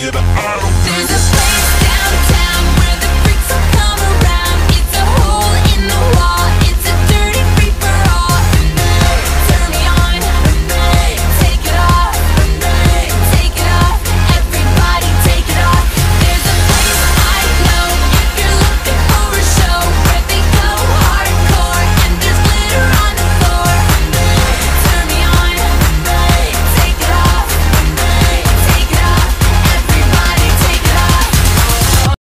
feel the